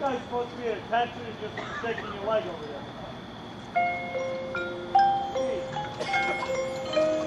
guy's supposed to be at a tattoo just shaking your leg over there. Jeez.